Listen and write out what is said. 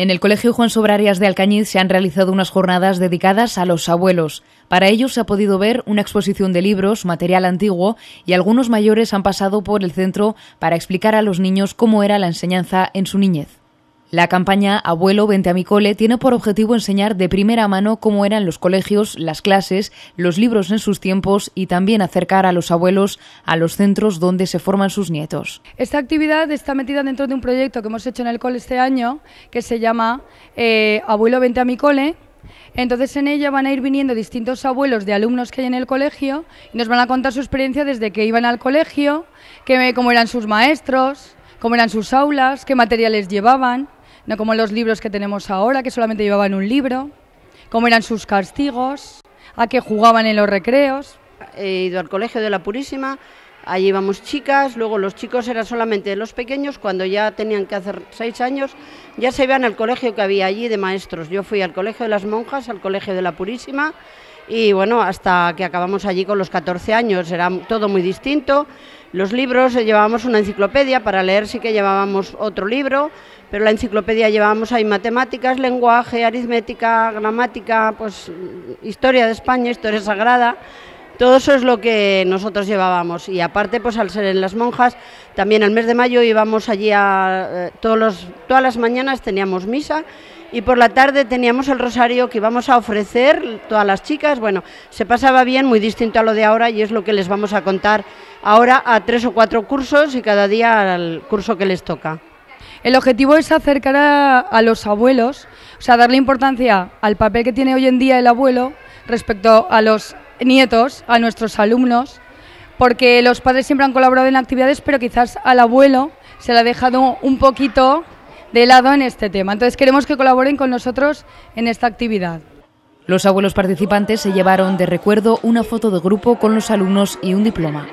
En el Colegio Juan Sobrarias de Alcañiz se han realizado unas jornadas dedicadas a los abuelos. Para ello se ha podido ver una exposición de libros, material antiguo y algunos mayores han pasado por el centro para explicar a los niños cómo era la enseñanza en su niñez. La campaña Abuelo, vente a mi cole tiene por objetivo enseñar de primera mano cómo eran los colegios, las clases, los libros en sus tiempos y también acercar a los abuelos a los centros donde se forman sus nietos. Esta actividad está metida dentro de un proyecto que hemos hecho en el cole este año que se llama eh, Abuelo, vente a mi cole. Entonces en ella van a ir viniendo distintos abuelos de alumnos que hay en el colegio y nos van a contar su experiencia desde que iban al colegio, cómo eran sus maestros, cómo eran sus aulas, qué materiales llevaban no como los libros que tenemos ahora, que solamente llevaban un libro, cómo eran sus castigos, a qué jugaban en los recreos. He ido al colegio de la Purísima, allí íbamos chicas, luego los chicos eran solamente los pequeños, cuando ya tenían que hacer seis años, ya se iban al colegio que había allí de maestros. Yo fui al colegio de las monjas, al colegio de la Purísima, y bueno, hasta que acabamos allí con los 14 años, era todo muy distinto. Los libros, eh, llevábamos una enciclopedia, para leer sí que llevábamos otro libro, pero la enciclopedia llevábamos ahí matemáticas, lenguaje, aritmética, gramática, pues historia de España, historia sagrada. Todo eso es lo que nosotros llevábamos y aparte, pues al ser en las monjas, también el mes de mayo íbamos allí a eh, todos los, todas las mañanas teníamos misa y por la tarde teníamos el rosario que íbamos a ofrecer todas las chicas. Bueno, se pasaba bien, muy distinto a lo de ahora y es lo que les vamos a contar ahora a tres o cuatro cursos y cada día al curso que les toca. El objetivo es acercar a, los abuelos, o sea, darle importancia al papel que tiene hoy en día el abuelo respecto a los nietos, a nuestros alumnos, porque los padres siempre han colaborado en actividades, pero quizás al abuelo se le ha dejado un poquito de lado en este tema. Entonces queremos que colaboren con nosotros en esta actividad. Los abuelos participantes se llevaron de recuerdo una foto de grupo con los alumnos y un diploma.